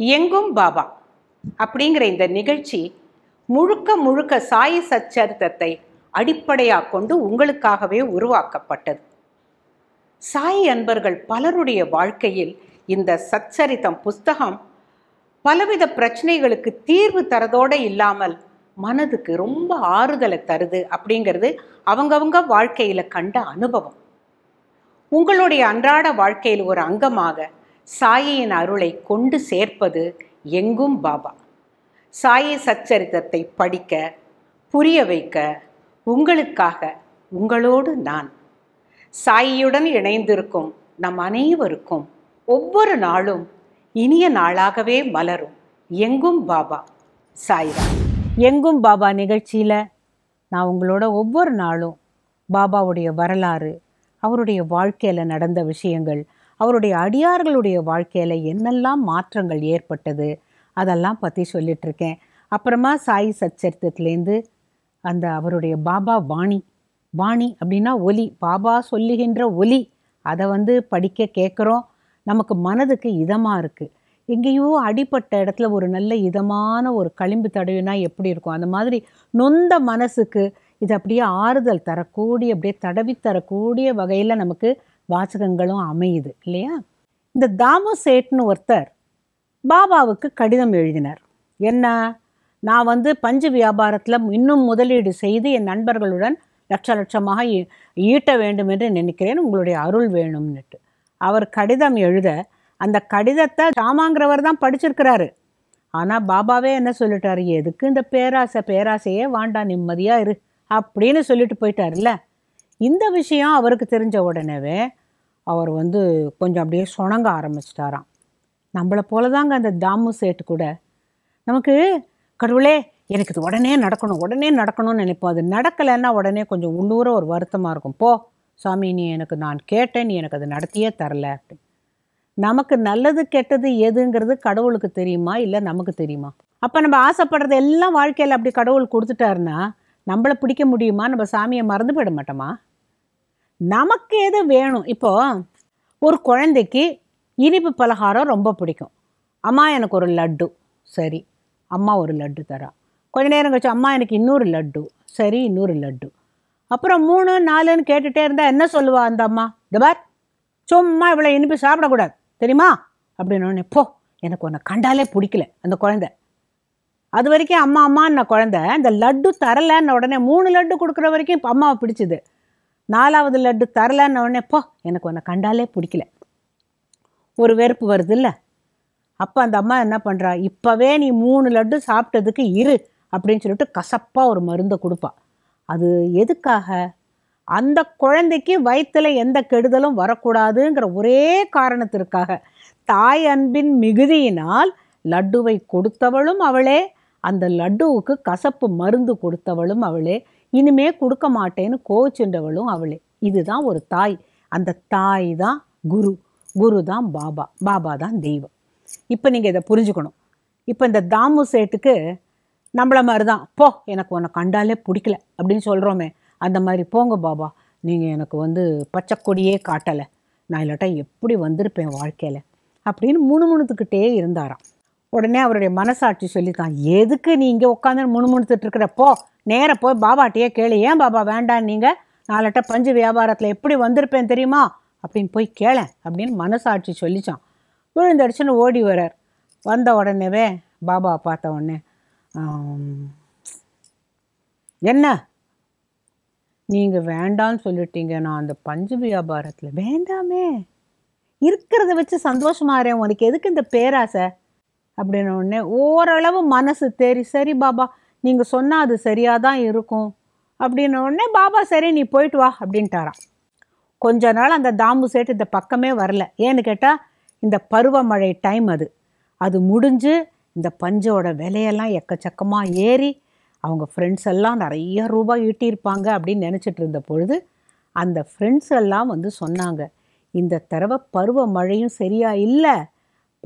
எங்கும் பாபா. அப்படிங்கிற இந்த நிகழ்ச்சி முழுக்க முழுக்க சாய சச்சரித்தத்தை அடிப்படையாக கொண்டு உங்களுக்காகவே உருவாக்கப்பட்டது. சாய் அன்பர்கள் பலருடைய வாழ்க்கையில் இந்த சச்சரித்தம் புஸ்தகம் பலவித பிரச்சனைகளுக்கு தீர்வு தரதோடு இல்லாமல் மனதுக்கு ரொம்ப ஆறுதலை தருது அப்படிங்கிறது அவங்கவங்க வாழ்க்கையில் கண்ட அனுபவம். உங்களுடைய அன்றாட வாழ்க்கையில் ஒரு அங்கமாக சாயியின் அருளை கொண்டு சேர்ப்பது எங்கும் பாபா. சாயி சச்சரித்தத்தை படிக்க புரிய வைக்க உங்களுக்காக உங்களோடு நான். சாயியுடன் இணைந்திருக்கும் நம் அனைவருக்கும் ஒவ்வொரு நாளும் இனிய நாளாகவே மலரும். எங்கும் பாபா சாயிரா எங்கும் பாபா நிகழ்ச்சியில் நான் உங்களோட ஒவ்வொரு நாளும் பாபாவுடைய வரலாறு அவருடைய வாழ்க்கையில் நடந்த விஷயங்கள் அவருடைய அடியார்களுடைய வாழ்க்கையில் என்னெல்லாம் மாற்றங்கள் ஏற்பட்டது அதெல்லாம் பற்றி சொல்லிகிட்ருக்கேன் அப்புறமா சாய் சச்சரித்தத்துலேருந்து அந்த அவருடைய பாபா வாணி வாணி அப்படின்னா ஒலி பாபா சொல்லுகின்ற ஒலி அதை வந்து படிக்க கேட்குறோம். நமக்கு மனதுக்கு இதமாக இருக்குது எங்கேயோ அடிப்பட்ட இடத்துல ஒரு நல்ல இதமான ஒரு களிம்பு தடவினா எப்படி இருக்கும்? அந்த மாதிரி நொந்த மனசுக்கு இது அப்படியே ஆறுதல் தரக்கூடிய அப்படியே தடவி தரக்கூடிய வகையில் நமக்கு வாசகங்களும் அமையுது இல்லையா? இந்த தாமு சேட்னு ஒருத்தர் பாபாவுக்கு கடிதம் எழுதினார். என்ன? நான் வந்து பஞ்சு வியாபாரத்தில் இன்னும் முதலீடு செய்து என் நண்பர்களுடன் லட்ச லட்சமாக ஈட்ட வேண்டும் என்று நினைக்கிறேன். உங்களுடைய அருள் வேணும்னுட்டு. அவர் கடிதம் எழுத அந்த கடிதத்தை ராமாங்கிறவர் தான் படிச்சிருக்கிறாரு. ஆனால் பாபாவே என்ன சொல்லிட்டாரு? எதுக்கு இந்த பேராசை? பேராசையே வாண்டா நிம்மதியாக இரு அப்படின்னு சொல்லிட்டு போயிட்டார்ல இந்த விஷயம் அவருக்கு தெரிஞ்ச உடனேவே அவர் வந்து கொஞ்சம் அப்படியே சுணங்க ஆரம்பிச்சிட்டாராம். நம்மளை போல தாங்க அந்த தாமு சேட்டு கூட. நமக்கு கடவுளே எனக்கு இது உடனே நடக்கணும் உடனே நடக்கணும்னு நினைப்போம். அது நடக்கலைன்னா உடனே கொஞ்சம் உள்ளூர ஒரு வருத்தமாக இருக்கும். போ சாமி நீ எனக்கு நான் கேட்டேன் நீ எனக்கு அது நடத்தியே தரல. அப்படி நமக்கு நல்லது கெட்டது எதுங்கிறது கடவுளுக்கு தெரியுமா? இல்லை நமக்கு தெரியுமா? அப்போ நம்ம ஆசைப்படுறது எல்லாம் வாழ்க்கையில் அப்படி கடவுள் கொடுத்துட்டாருன்னா நம்மளை பிடிக்க முடியுமா? நம்ம சாமியை மறந்து போயிட மாட்டோமா? நமக்கு எது வேணும்? இப்போ ஒரு குழந்தைக்கு இனிப்பு பலகாரம் ரொம்ப பிடிக்கும். அம்மா எனக்கு ஒரு லட்டு சரி. அம்மா ஒரு லட்டு தரா. கொஞ்ச நேரம் கழிச்சு அம்மா எனக்கு இன்னொரு லட்டு சரி இன்னொரு லட்டு. அப்புறம் மூணு நாலுன்னு கேட்டுகிட்டே இருந்தால் என்ன சொல்லுவா அந்த அம்மா? இந்த பார் சும்மா இவ்வளோ இனிப்பு சாப்பிடக்கூடாது தெரியுமா? அப்படின்னு போ எனக்கு உன்னை கண்டாலே பிடிக்கல அந்த குழந்தை. அது வரைக்கும் அம்மா அம்மான்னு குழந்தை இந்த லட்டு தரலன்ன உடனே மூணு லட்டு கொடுக்குற வரைக்கும் இப்போ அம்மாவை பிடிச்சிது. நாலாவது லட்டு தரலன்ன உடனே போ எனக்கு உன்னை கண்டாலே பிடிக்கல. ஒரு வெறுப்பு வருது இல்லை அப்போ அந்த அம்மா என்ன பண்ணுறா இப்போவே நீ மூணு லட்டு சாப்பிட்டதுக்கு இரு அப்படின்னு சொல்லிட்டு கசப்பாக ஒரு மருந்தை கொடுப்பா. அது எதுக்காக? அந்த குழந்தைக்கு வயிற்றில் எந்த கெடுதலும் வரக்கூடாதுங்கிற ஒரே காரணத்திற்காக. தாய் அன்பின் மிகுதியினால் லட்டுவை கொடுத்தவளும் அவளே அந்த லட்டுவுக்கு கசப்பு மருந்து கொடுத்தவளும் அவளே. இனிமே கொடுக்க மாட்டேன்னு கோவிச்சுண்டவளும் அவளே. இதுதான் ஒரு தாய். அந்த தாய் தான் குரு. குரு தான் பாபா. பாபா தான் தெய்வம். இப்போ நீங்கள் இதை புரிஞ்சுக்கணும். இப்போ இந்த தாமு சேட்டுக்கு நம்மள மாதிரி தான் போ எனக்கு உன்னை கண்டாலே பிடிக்கல அப்படின்னு சொல்கிறோமே அந்த மாதிரி போங்க பாபா. நீங்கள் எனக்கு வந்து பச்சை கொடியே காட்டலை. நான் இல்லாட்டா எப்படி வந்திருப்பேன் வாழ்க்கையில்? அப்படின்னு முணுமுணுத்துக்கிட்டே இருந்தாராம். உடனே அவருடைய மனசாட்சி சொல்லித்தான் எதுக்கு நீ இங்கே உட்காந்து முணுமுணுத்துட்டு இருக்கிறப்போ நேராக போய் பாபாட்டையே கேளு. ஏன் பாபா வேண்டாம் நீங்கள் நாலட்ட பஞ்சு வியாபாரத்தில் எப்படி வந்திருப்பேன் தெரியுமா? அப்படின்னு போய் கேளேன் அப்படின்னு மனசாட்சி சொல்லிச்சான். விழுந்தடிச்சுன்னு ஓடி வரார் வந்த உடனேவே பாபா பார்த்த உடனே என்ன? நீங்கள் வேண்டான்னு சொல்லிட்டீங்க. நான் அந்த பஞ்சு வியாபாரத்தில் வேண்டாமே. இருக்கிறத வச்சு சந்தோஷமாக இருறேன். உனக்கு எதுக்கு இந்த பேராசை? அப்படின்ன உடனே ஓரளவு மனசு தேறி சரி பாபா நீங்கள் சொன்னால் அது சரியாக தான் இருக்கும். அப்படின்ன உடனே பாபா சரி நீ போயிட்டு வா அப்படின்ட்டாராம். கொஞ்ச நாள் அந்த தாம்பு சேட்டு இந்த பக்கமே வரல. ஏன்னு கேட்டால் இந்த பருவமழை டைம் அது. அது முடிஞ்சு இந்த பஞ்சோட விலையெல்லாம் எக்கச்சக்கமாக ஏறி அவங்க ஃப்ரெண்ட்ஸ் எல்லாம் நிறைய ரூபாய் ஈட்டியிருப்பாங்க அப்படின்னு நினச்சிட்டு இருந்த பொழுது அந்த ஃப்ரெண்ட்ஸ் எல்லாம் வந்து சொன்னாங்க இந்த தடவை பருவ மழையும் இல்லை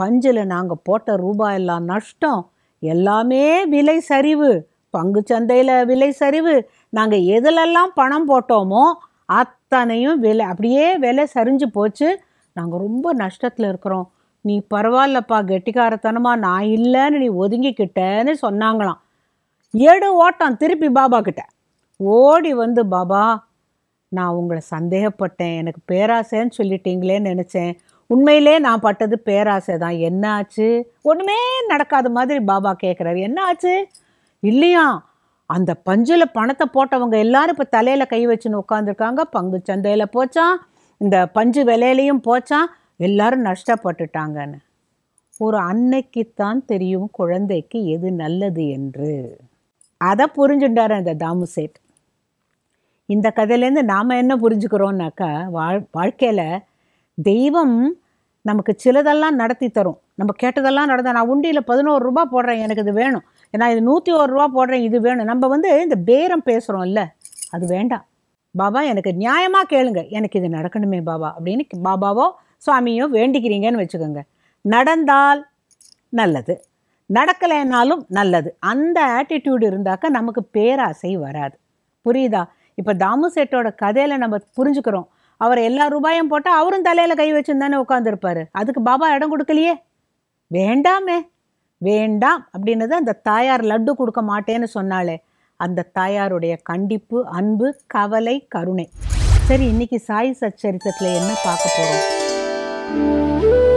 பஞ்சில் நாங்கள் போட்ட ரூபாய் எல்லாம் நஷ்டம் எல்லாமே விலை சரிவு பங்கு சந்தையில் விலை சரிவு. நாங்கள் எதுலெல்லாம் பணம் போட்டோமோ அத்தனையும் விலை அப்படியே விலை சரிஞ்சு போச்சு. நாங்கள் ரொம்ப நஷ்டத்தில் இருக்கிறோம். நீ பரவாயில்லப்பா கெட்டிக்காரத்தனமாக நான் இல்லைன்னு நீ ஒதுங்கிக்கிட்டேன்னு சொன்னாங்களாம். ஏடு ஓட்டம் திருப்பி பாபா கிட்ட. ஓடி வந்து பாபா நான் உங்களை சந்தேகப்பட்டேன். எனக்கு பேராசைன்னு சொல்லிட்டீங்களேன்னு நினச்சேன். உண்மையிலே நான் பட்டது பேராசை தான். என்ன ஆச்சு ஒன்றுமே நடக்காத மாதிரி பாபா கேட்குறாரு என்ன ஆச்சு இல்லையா? அந்த பஞ்சில் பணத்தை போட்டவங்க எல்லாரும் இப்போ தலையில் கை வச்சுன்னு உட்காந்துருக்காங்க பங்கு சந்தையில் போச்சான் இந்த பஞ்சு விலையிலையும் போச்சான் எல்லாரும் நஷ்டப்பட்டுட்டாங்கன்னு. ஒரு அன்னைக்குத்தான் தெரியும் குழந்தைக்கு எது நல்லது என்று. அதை புரிஞ்சுட்டார் அந்த தாமு சேட். இந்த கதையிலேருந்து நாம் என்ன புரிஞ்சுக்கிறோம்னாக்கா வாழ் வாழ்க்கையில் தெய்வம் நமக்கு சிலதெல்லாம் நடத்தி தரும். நம்ம கேட்டதெல்லாம் நடந்த நான் உண்டியில் பதினோரு ரூபா போடுறேன் எனக்கு இது வேணும். நான் இது நூற்றி ஒரு ரூபா போடுறேன் இது வேணும். நம்ம வந்து இந்த பேரம் பேசுகிறோம்ல அது வேண்டாம். பாபா எனக்கு நியாயமாக கேளுங்க. எனக்கு இது நடக்கணுமே பாபா. அப்படின்னு பாபாவோ சுவாமியோ வேண்டிக்கிறீங்கன்னு வச்சுக்கோங்க. நடந்தால் நல்லது. நடக்கலைன்னாலும் நல்லது. அந்த ஆட்டிடியூடு இருந்தாக்கா நமக்கு பேராசை வராது. புரியுதா? இப்போ தாமு சேட்டோட கதையில் நம்ம புரிஞ்சுக்கிறோம். அவர் எல்லா ரூபாயும் போட்டால் அவரும் தலையில் கை வச்சுருந்தானே உட்காந்துருப்பாரு அதுக்கு பாபா இடம் கொடுக்கலையே? வேண்டாமே. வேண்டாம் அப்படின்னது அந்த தாயார் லட்டு கொடுக்க மாட்டேன்னு சொன்னாலே அந்த தாயாருடைய கண்டிப்பு அன்பு கவலை கருணை. சரி இன்னைக்கு சாய் சச்சரித்தத்தில் என்ன பார்க்க போகிறோம்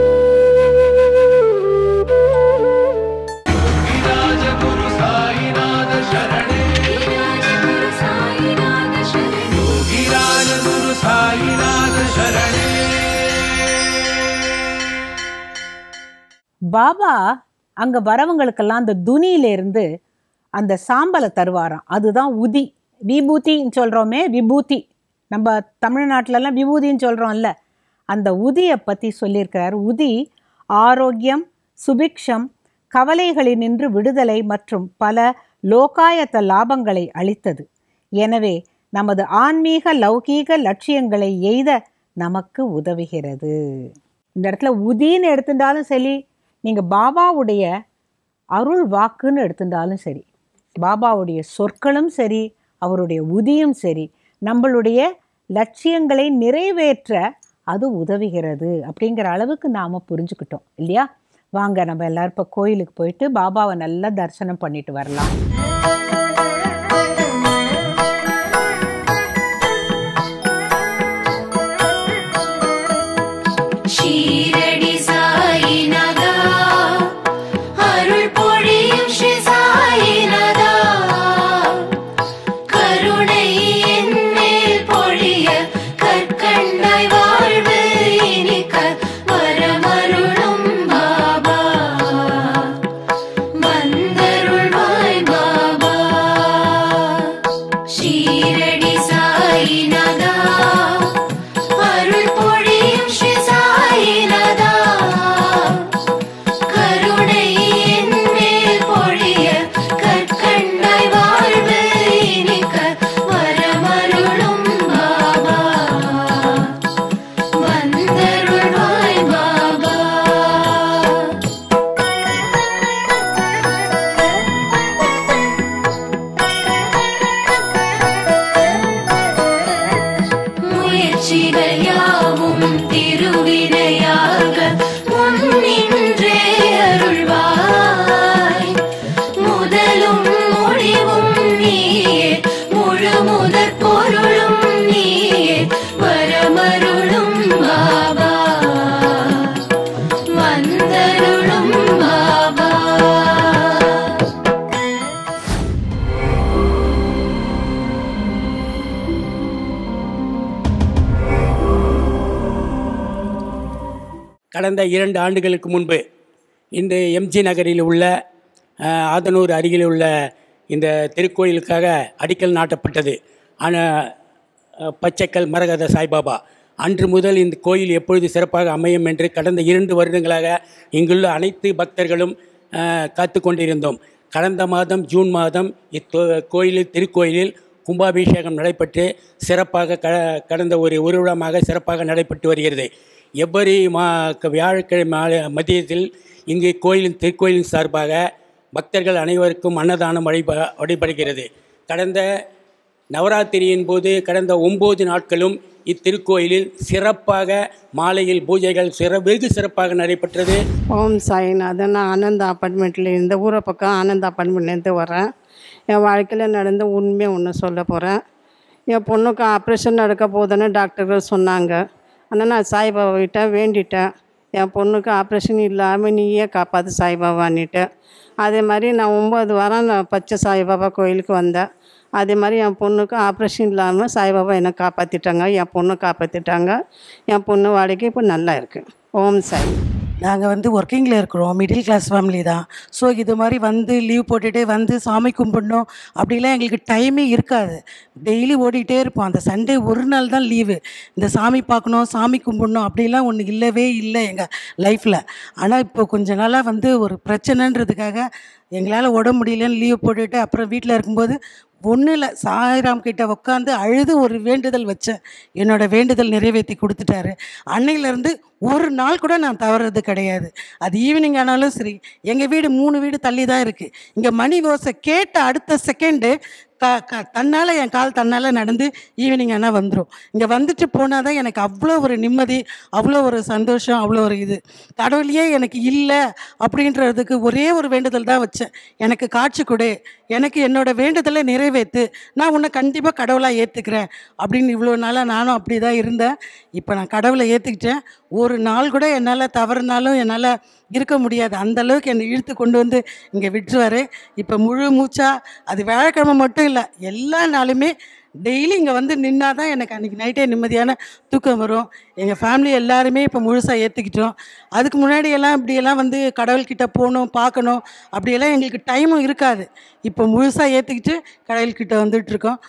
பாபா அங்கே வரவங்களுக்கெல்லாம் அந்த துணியிலேருந்து அந்த சாம்பலை தருவாராம். அதுதான் உதி. விபூதின்னு சொல்கிறோமே விபூதி. நம்ம தமிழ்நாட்டிலலாம் விபூதின்னு சொல்கிறோம்ல அந்த உதியை பற்றி சொல்லியிருக்கிறார். உதி ஆரோக்கியம் சுபிக்ஷம் கவலைகளினின்று விடுதலை மற்றும் பல லோகாயத்த லாபங்களை அளித்தது. எனவே நமது ஆன்மீக லௌகீக லட்சியங்களை எய்த நமக்கு உதவுகிறது. இந்த இடத்துல உதின்னு எடுத்துட்டாலும் சரி நீங்கள் பாபாவுடைய அருள் வாக்குன்னு எடுத்திருந்தாலும் சரி பாபாவுடைய சொற்களும் சரி அவருடைய உதியும் சரி நம்மளுடைய லட்சியங்களை நிறைவேற்ற அது உதவுகிறது அப்படிங்கிற அளவுக்கு நாம் புரிஞ்சுக்கிட்டோம் இல்லையா? வாங்க நம்ம எல்லாரும் இப்போ கோயிலுக்கு போயிட்டு பாபாவை நல்லா தரிசனம் பண்ணிட்டு வரலாம். party. கடந்த இரண்டு ஆண்டுகளுக்கு முன்பு இந்த எம்ஜி நகரில் உள்ள ஆதனூர் அருகில் உள்ள இந்த திருக்கோயிலுக்காக அடிக்கல் நாட்டப்பட்டது. ஆனால் பச்சைக்கல் மரகத சாய்பாபா. அன்று முதல் இந்த கோயில் எப்பொழுது சிறப்பாக அமையும் என்று கடந்த இரண்டு வருடங்களாக இங்குள்ள அனைத்து பக்தர்களும் காத்து கொண்டிருந்தோம். கடந்த மாதம் ஜூன் மாதம் இத்தோ கோயிலில் திருக்கோயிலில் கும்பாபிஷேகம் நடைபெற்று சிறப்பாக க கடந்த ஒரு ஊர்வலமாக சிறப்பாக நடைபெற்று வருகிறது. எவ்வரி மா வியாழக்கிழமை மதியத்தில் இங்கு கோயிலின் திருக்கோயிலின் சார்பாக பக்தர்கள் அனைவருக்கும் அன்னதானம் வழிப வழிபடுகிறது. கடந்த நவராத்திரியின் போது கடந்த ஒம்பது நாட்களும் இத்திருக்கோயிலில் சிறப்பாக மாலையில் பூஜைகள் சிற வெகு சிறப்பாக நடைபெற்றது. ஓம் சாய்நாதன். நான் ஆனந்தா அப்பார்ட்மெண்ட்டில் இந்த ஊரை பக்கம் ஆனந்தா அப்பார்ட்மெண்ட்லேருந்து வரேன் என் வாழ்க்கையில் நடந்த உண்மையை ஒன்று சொல்ல போகிறேன் என் பொண்ணுக்கு ஆப்ரேஷன் நடக்க போதுன்னு டாக்டர்கள் சொன்னாங்க. ஆனால் நான் சாய்பாபாக்கிட்ட வேண்டிட்டேன். என் பொண்ணுக்கு ஆப்ரேஷன் இல்லாமல் நீயே காப்பாற்று சாய்பாபான்னுட்டு. அதே மாதிரி நான் ஒம்பது வாரம் நான் பச்சை சாய்பாபா கோயிலுக்கு வந்தேன். அதே மாதிரி என் பொண்ணுக்கு ஆப்ரேஷன் இல்லாமல் சாய்பாபா என்னை காப்பாற்றிட்டாங்க என் பொண்ணை காப்பாற்றிட்டாங்க என் பொண்ணு வாழ்க்கை இப்போ நல்லா இருக்குது ஓம் சாய். நாங்கள் வந்து ஒர்க்கிங்கில் இருக்கிறோம். மிடில் கிளாஸ் ஃபேமிலி தான். ஸோ இது மாதிரி வந்து லீவ் போட்டுட்டு வந்து சாமி கும்பிடணும். அப்படிலாம் எங்களுக்கு டைமே இருக்காது. டெய்லி ஓடிட்டே இருப்போம். அந்த சண்டே ஒரு நாள் தான் லீவு இந்த சாமி பார்க்கணும் சாமி கும்பிடணும் அப்படிலாம் ஒன்று இல்லவே இல்லை எங்கள் லைஃப்பில் ஆனால் இப்போ கொஞ்ச நாளாக வந்து ஒரு பிரச்சனைன்றதுக்காக எங்களால் உடம்பு முடியலன்னு லீவ் போட்டுட்டு அப்புறம் வீட்டில் இருக்கும்போது ஒன்றும் இல்லை. சாய்ராம் கிட்ட உட்காந்து அழுது ஒரு வேண்டுதல் வச்சேன். என்னோட வேண்டுதல் நிறைவேற்றி கொடுத்துட்டாரு. அன்னையிலேருந்து ஒரு நாள் கூட நான் தவறுறது கிடையாது. அது ஈவினிங் ஆனாலும் சரி எங்கள் வீடு மூணு வீடு தள்ளி தான் இருக்குது இங்கே மணி ஓசை கேட்ட அடுத்த செகண்டு க க தன்னால் என் கால் தன்னால் நடந்து ஈவினிங் ஆனால் வந்துடும் இங்கே வந்துட்டு போனால் தான் எனக்கு அவ்வளோ ஒரு நிம்மதி அவ்வளோ ஒரு சந்தோஷம் அவ்வளோ ஒரு இது. கடவுளையே எனக்கு இல்லை அப்படின்றதுக்கு ஒரே ஒரு வேண்டுதல் தான் வச்சேன். எனக்கு காட்சி கொடு எனக்கு என்னோட வேண்டுதலை நிறைவேற்று நான் உன்னை கண்டிப்பாக கடவுளாக ஏற்றுக்கிறேன் அப்படின்னு இவ்வளோ நாளாக நானும் அப்படி தான் இருந்தேன். இப்போ நான் கடவுளை ஏற்றுக்கிட்டேன் ஒரு நாள் கூட என்னால் தவறுனாலும் என்னால் இருக்க முடியாது. அந்த அளவுக்கு என்னை இழுத்து கொண்டு வந்து இங்கே விட்டுருவாரு. இப்போ முழு மூச்சாக அது வியாழக்கிழமை மட்டும் இல்லை எல்லா நாளுமே டெய்லி இங்கே வந்து நின்னா தான் எனக்கு அன்றைக்கி நைட்டே நிம்மதியான தூக்கம் வரும். எங்கள் ஃபேமிலி எல்லாருமே இப்போ முழுசாக ஏற்றுக்கிட்டோம் அதுக்கு முன்னாடியெல்லாம் இப்படியெல்லாம் வந்து கடவுள்கிட்ட போகணும் பார்க்கணும் அப்படியெல்லாம் எங்களுக்கு டைமும் இருக்காது. இப்போ முழுசாக ஏற்றுக்கிட்டு கடவுள்கிட்ட வந்துட்டுருக்கோம்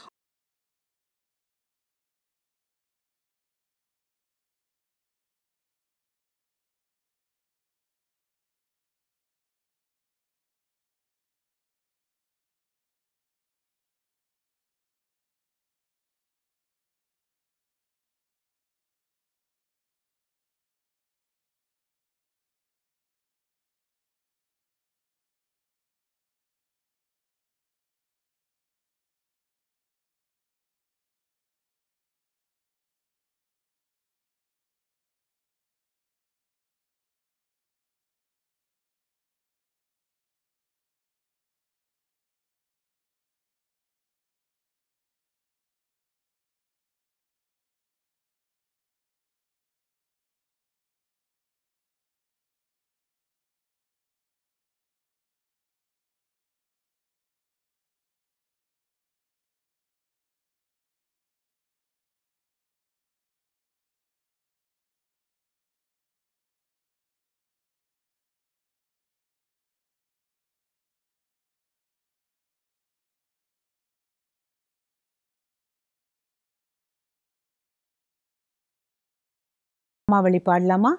அம்மாவளி பாடலாமா?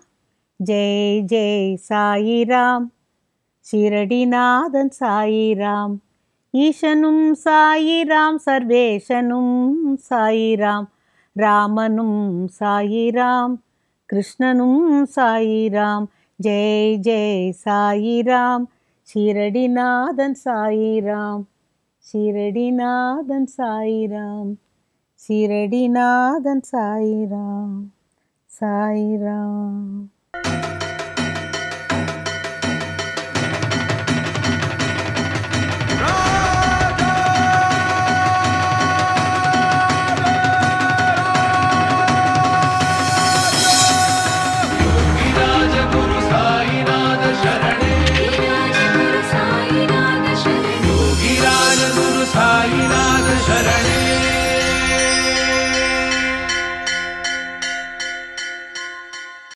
ஜெய் ஜெய் சாயிராம். ஷிரடிநாதன் சாயிராம். ஈசனும் சாயிராம் சர்வேஷனும் சாயிராம். ராமனும் சாயிராம் கிருஷ்ணனும் சாயிராம். ஜெய் ஜெய் சாயிராம். ஷிரடிநாதன் சாயிராம். ஷிரடிநாதன் சாயிராம். ஷிரடிநாதன் சாயிராம். சாயிராம்